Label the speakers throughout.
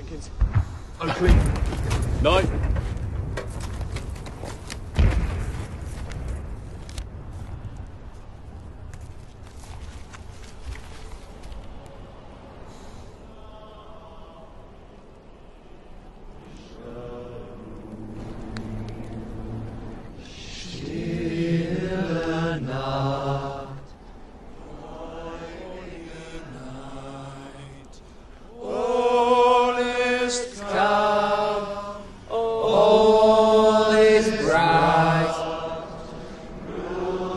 Speaker 1: Jenkins. Oakley.
Speaker 2: Night.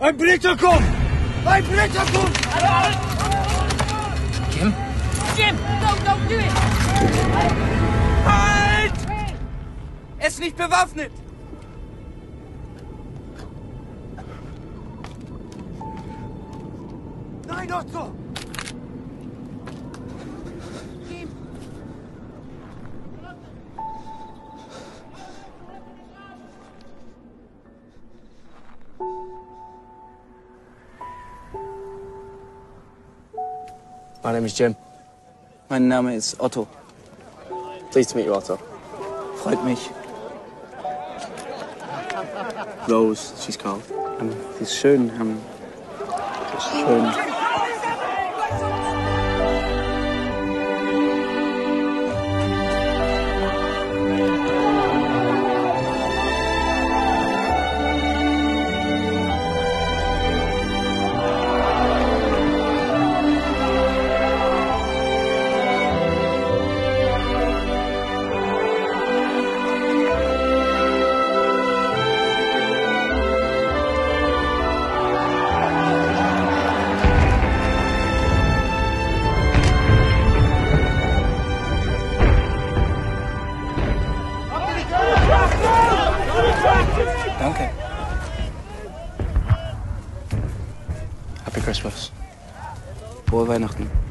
Speaker 1: Ein Blitzer kommt! Ein Blitzer kommt!
Speaker 3: Jim?
Speaker 4: Jim, don't, don't do it!
Speaker 1: Halt! Er ist nicht bewaffnet! Nein, Otto!
Speaker 5: My name is Jim.
Speaker 3: Mein Name ist Otto.
Speaker 5: Pleased to meet you, Otto.
Speaker 3: Freut mich.
Speaker 5: Rose, she's called.
Speaker 3: Um, Sie ist schön. Um, ist schön. Danke. Happy Christmas. Frohe Weihnachten.